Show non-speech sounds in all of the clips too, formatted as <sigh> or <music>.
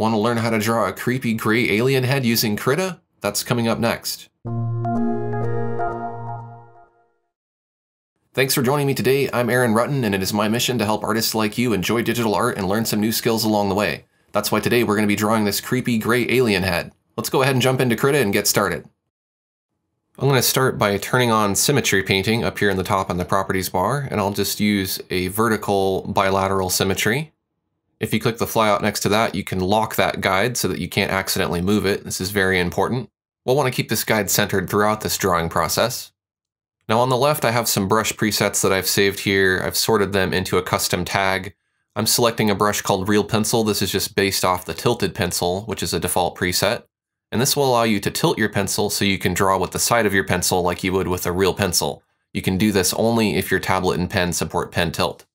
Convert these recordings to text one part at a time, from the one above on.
Want to learn how to draw a creepy gray alien head using Krita? That's coming up next. Thanks for joining me today. I'm Aaron Rutten, and it is my mission to help artists like you enjoy digital art and learn some new skills along the way. That's why today we're going to be drawing this creepy gray alien head. Let's go ahead and jump into Krita and get started. I'm going to start by turning on symmetry painting up here in the top on the properties bar, and I'll just use a vertical bilateral symmetry. If you click the flyout next to that, you can lock that guide so that you can't accidentally move it. This is very important. We'll want to keep this guide centered throughout this drawing process. Now on the left, I have some brush presets that I've saved here. I've sorted them into a custom tag. I'm selecting a brush called Real Pencil. This is just based off the tilted pencil, which is a default preset. And this will allow you to tilt your pencil so you can draw with the side of your pencil like you would with a real pencil. You can do this only if your tablet and pen support pen tilt.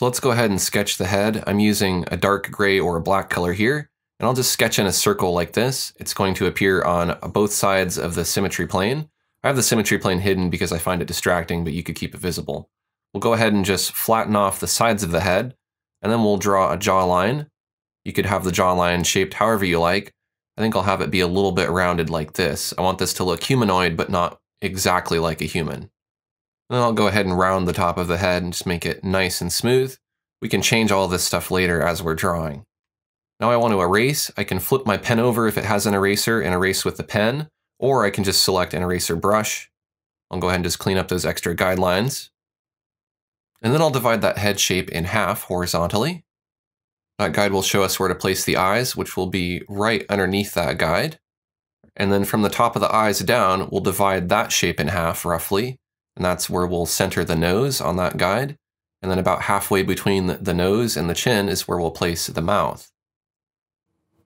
So let's go ahead and sketch the head. I'm using a dark gray or a black color here, and I'll just sketch in a circle like this. It's going to appear on both sides of the symmetry plane. I have the symmetry plane hidden because I find it distracting, but you could keep it visible. We'll go ahead and just flatten off the sides of the head, and then we'll draw a jawline. You could have the jawline shaped however you like. I think I'll have it be a little bit rounded like this. I want this to look humanoid, but not exactly like a human. And then I'll go ahead and round the top of the head and just make it nice and smooth. We can change all this stuff later as we're drawing. Now I want to erase. I can flip my pen over if it has an eraser and erase with the pen or I can just select an eraser brush. I'll go ahead and just clean up those extra guidelines. And then I'll divide that head shape in half horizontally. That guide will show us where to place the eyes, which will be right underneath that guide. And then from the top of the eyes down, we'll divide that shape in half roughly. And that's where we'll center the nose on that guide. And then about halfway between the nose and the chin is where we'll place the mouth.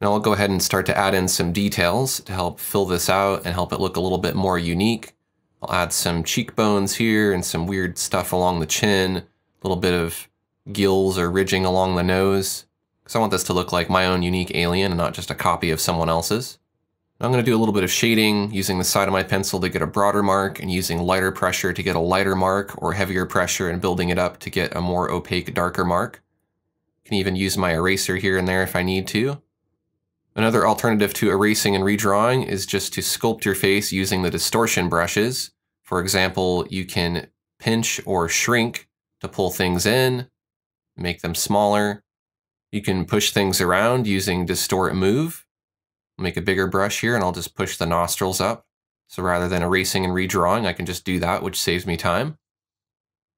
Now I'll go ahead and start to add in some details to help fill this out and help it look a little bit more unique. I'll add some cheekbones here and some weird stuff along the chin, a little bit of gills or ridging along the nose, because I want this to look like my own unique alien and not just a copy of someone else's. I'm going to do a little bit of shading using the side of my pencil to get a broader mark and using lighter pressure to get a lighter mark or heavier pressure and building it up to get a more opaque, darker mark. Can even use my eraser here and there if I need to. Another alternative to erasing and redrawing is just to sculpt your face using the distortion brushes. For example, you can pinch or shrink to pull things in, make them smaller. You can push things around using distort move. Make a bigger brush here and I'll just push the nostrils up. So rather than erasing and redrawing, I can just do that, which saves me time.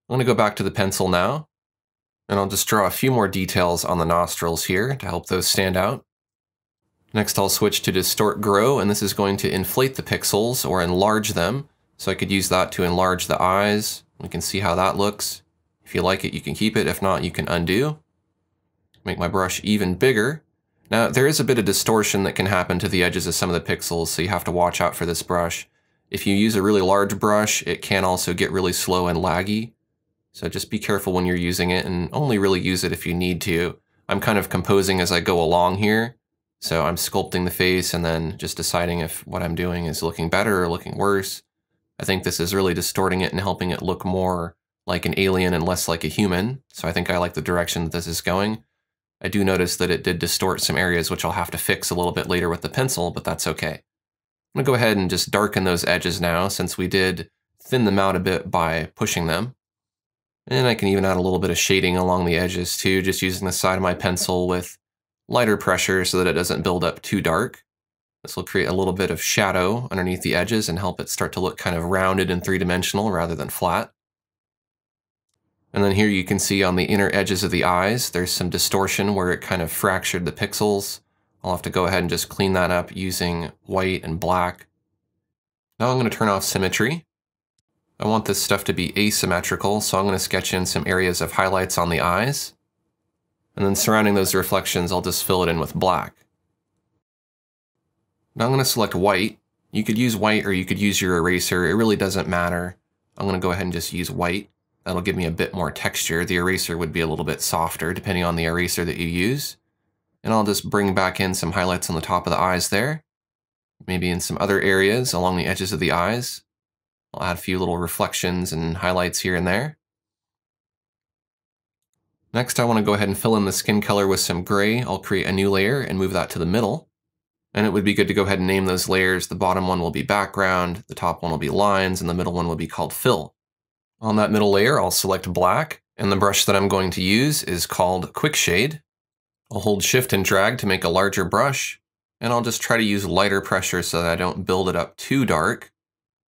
I'm going to go back to the pencil now, and I'll just draw a few more details on the nostrils here to help those stand out. Next I'll switch to Distort Grow, and this is going to inflate the pixels or enlarge them. So I could use that to enlarge the eyes. We can see how that looks. If you like it, you can keep it. If not, you can undo. Make my brush even bigger. Now, there is a bit of distortion that can happen to the edges of some of the pixels, so you have to watch out for this brush. If you use a really large brush, it can also get really slow and laggy. So just be careful when you're using it and only really use it if you need to. I'm kind of composing as I go along here, so I'm sculpting the face and then just deciding if what I'm doing is looking better or looking worse. I think this is really distorting it and helping it look more like an alien and less like a human. So I think I like the direction that this is going. I do notice that it did distort some areas, which I'll have to fix a little bit later with the pencil, but that's okay. I'm gonna go ahead and just darken those edges now since we did thin them out a bit by pushing them. And I can even add a little bit of shading along the edges too, just using the side of my pencil with lighter pressure so that it doesn't build up too dark. This will create a little bit of shadow underneath the edges and help it start to look kind of rounded and three-dimensional rather than flat. And then here you can see on the inner edges of the eyes, there's some distortion where it kind of fractured the pixels. I'll have to go ahead and just clean that up using white and black. Now I'm going to turn off symmetry. I want this stuff to be asymmetrical, so I'm going to sketch in some areas of highlights on the eyes. And then surrounding those reflections, I'll just fill it in with black. Now I'm going to select white. You could use white or you could use your eraser. It really doesn't matter. I'm going to go ahead and just use white. That'll give me a bit more texture. The eraser would be a little bit softer depending on the eraser that you use. And I'll just bring back in some highlights on the top of the eyes there. Maybe in some other areas along the edges of the eyes. I'll add a few little reflections and highlights here and there. Next, I want to go ahead and fill in the skin color with some gray. I'll create a new layer and move that to the middle. And it would be good to go ahead and name those layers. The bottom one will be background, the top one will be lines, and the middle one will be called fill. On that middle layer, I'll select black, and the brush that I'm going to use is called Quick Shade. I'll hold shift and drag to make a larger brush, and I'll just try to use lighter pressure so that I don't build it up too dark.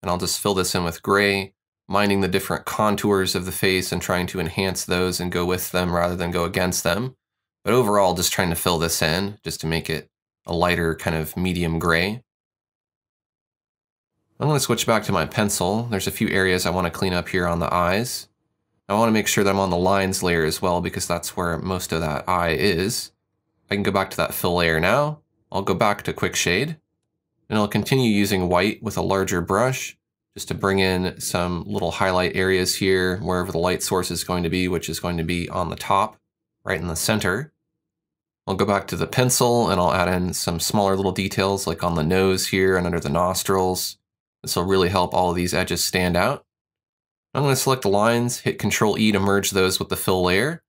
And I'll just fill this in with gray, minding the different contours of the face and trying to enhance those and go with them rather than go against them. But overall, just trying to fill this in just to make it a lighter kind of medium gray. I'm going to switch back to my pencil. There's a few areas I want to clean up here on the eyes. I want to make sure that I'm on the lines layer as well because that's where most of that eye is. I can go back to that fill layer now. I'll go back to quick shade and I'll continue using white with a larger brush just to bring in some little highlight areas here wherever the light source is going to be, which is going to be on the top, right in the center. I'll go back to the pencil and I'll add in some smaller little details like on the nose here and under the nostrils. This will really help all these edges stand out. I'm going to select the lines, hit Control E to merge those with the fill layer,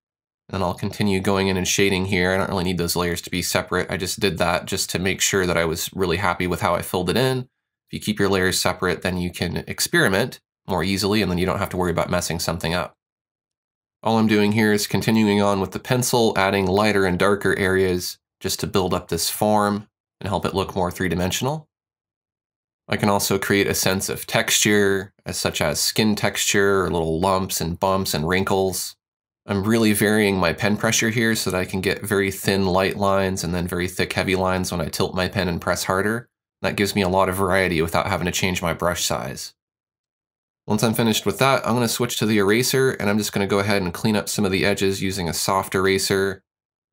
and I'll continue going in and shading here. I don't really need those layers to be separate. I just did that just to make sure that I was really happy with how I filled it in. If you keep your layers separate, then you can experiment more easily and then you don't have to worry about messing something up. All I'm doing here is continuing on with the pencil, adding lighter and darker areas just to build up this form and help it look more three-dimensional. I can also create a sense of texture, as such as skin texture, or little lumps and bumps and wrinkles. I'm really varying my pen pressure here so that I can get very thin light lines and then very thick heavy lines when I tilt my pen and press harder. That gives me a lot of variety without having to change my brush size. Once I'm finished with that, I'm going to switch to the eraser and I'm just going to go ahead and clean up some of the edges using a soft eraser.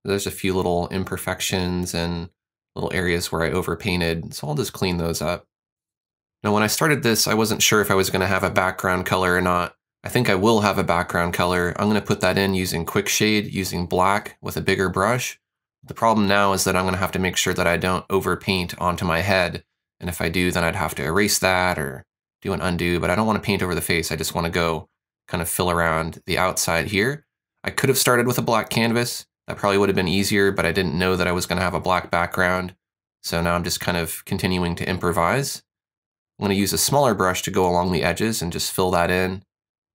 There's a few little imperfections and little areas where I overpainted, so I'll just clean those up. Now when I started this, I wasn't sure if I was going to have a background color or not. I think I will have a background color. I'm going to put that in using quick shade, using black with a bigger brush. The problem now is that I'm going to have to make sure that I don't overpaint onto my head. And if I do, then I'd have to erase that or do an undo, but I don't want to paint over the face. I just want to go kind of fill around the outside here. I could have started with a black canvas. That probably would have been easier, but I didn't know that I was going to have a black background. So now I'm just kind of continuing to improvise. I'm going to use a smaller brush to go along the edges and just fill that in.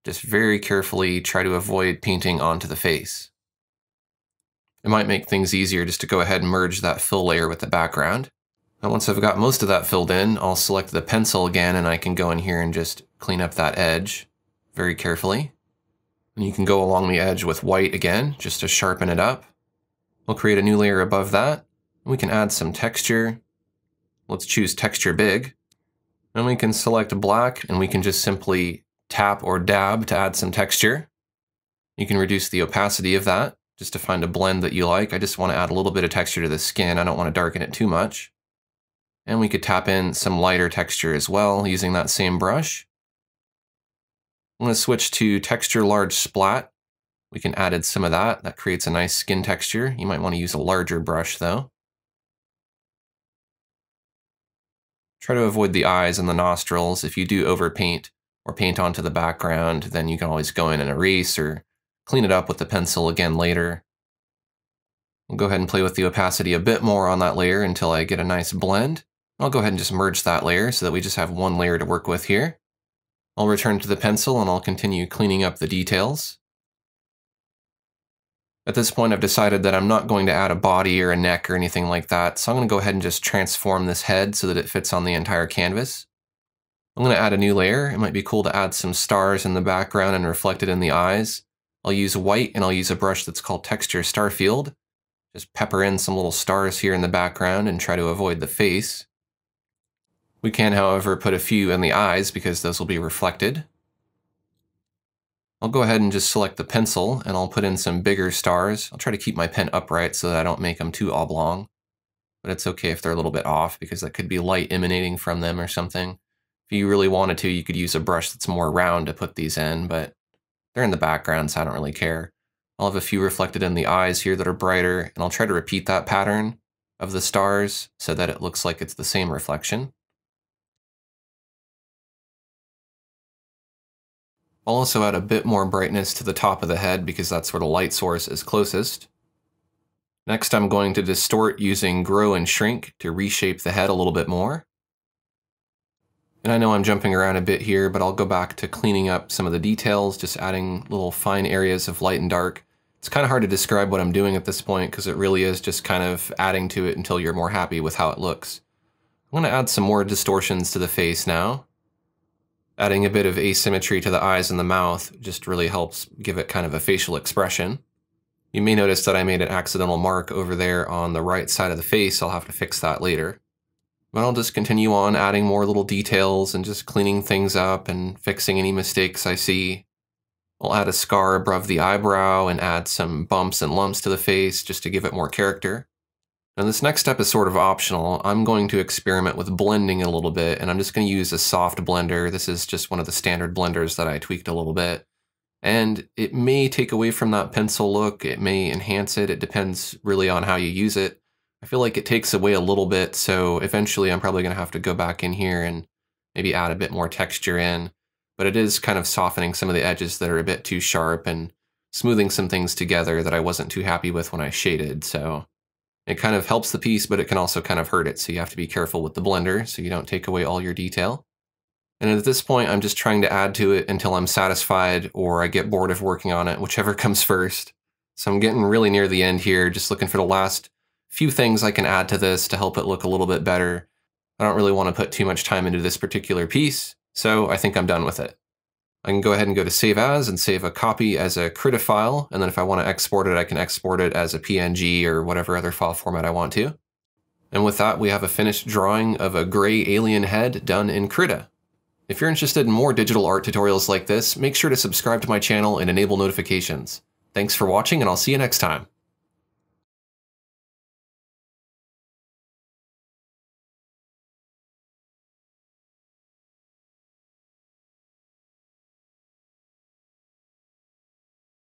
Just very carefully try to avoid painting onto the face. It might make things easier just to go ahead and merge that fill layer with the background. Now once I've got most of that filled in, I'll select the pencil again and I can go in here and just clean up that edge very carefully. And you can go along the edge with white again, just to sharpen it up. We'll create a new layer above that. We can add some texture. Let's choose texture big. Then we can select black and we can just simply tap or dab to add some texture. You can reduce the opacity of that just to find a blend that you like. I just want to add a little bit of texture to the skin. I don't want to darken it too much. And we could tap in some lighter texture as well using that same brush. I'm going to switch to texture large splat. We can add in some of that. That creates a nice skin texture. You might want to use a larger brush though. Try to avoid the eyes and the nostrils. If you do overpaint or paint onto the background, then you can always go in and erase or clean it up with the pencil again later. We'll go ahead and play with the opacity a bit more on that layer until I get a nice blend. I'll go ahead and just merge that layer so that we just have one layer to work with here. I'll return to the pencil and I'll continue cleaning up the details. At this point, I've decided that I'm not going to add a body or a neck or anything like that, so I'm going to go ahead and just transform this head so that it fits on the entire canvas. I'm going to add a new layer. It might be cool to add some stars in the background and reflect it in the eyes. I'll use white and I'll use a brush that's called Texture Starfield. Just pepper in some little stars here in the background and try to avoid the face. We can, however, put a few in the eyes because those will be reflected. I'll go ahead and just select the pencil and I'll put in some bigger stars. I'll try to keep my pen upright so that I don't make them too oblong. But it's okay if they're a little bit off because that could be light emanating from them or something. If you really wanted to, you could use a brush that's more round to put these in, but they're in the background, so I don't really care. I'll have a few reflected in the eyes here that are brighter, and I'll try to repeat that pattern of the stars so that it looks like it's the same reflection. I'll also add a bit more brightness to the top of the head because that's where the light source is closest. Next, I'm going to distort using grow and shrink to reshape the head a little bit more. And I know I'm jumping around a bit here, but I'll go back to cleaning up some of the details, just adding little fine areas of light and dark. It's kind of hard to describe what I'm doing at this point because it really is just kind of adding to it until you're more happy with how it looks. I'm going to add some more distortions to the face now. Adding a bit of asymmetry to the eyes and the mouth just really helps give it kind of a facial expression. You may notice that I made an accidental mark over there on the right side of the face. I'll have to fix that later. But I'll just continue on adding more little details and just cleaning things up and fixing any mistakes I see. I'll add a scar above the eyebrow and add some bumps and lumps to the face just to give it more character. And this next step is sort of optional. I'm going to experiment with blending a little bit, and I'm just going to use a soft blender. This is just one of the standard blenders that I tweaked a little bit. And it may take away from that pencil look, it may enhance it, it depends really on how you use it. I feel like it takes away a little bit, so eventually I'm probably going to have to go back in here and maybe add a bit more texture in. But it is kind of softening some of the edges that are a bit too sharp and smoothing some things together that I wasn't too happy with when I shaded, so it kind of helps the piece, but it can also kind of hurt it, so you have to be careful with the blender so you don't take away all your detail. And at this point, I'm just trying to add to it until I'm satisfied or I get bored of working on it, whichever <laughs> comes first. So I'm getting really near the end here, just looking for the last few things I can add to this to help it look a little bit better. I don't really want to put too much time into this particular piece, so I think I'm done with it. I can go ahead and go to Save As and save a copy as a Krita file, and then if I want to export it, I can export it as a PNG or whatever other file format I want to. And with that, we have a finished drawing of a gray alien head done in Krita. If you're interested in more digital art tutorials like this, make sure to subscribe to my channel and enable notifications. Thanks for watching, and I'll see you next time.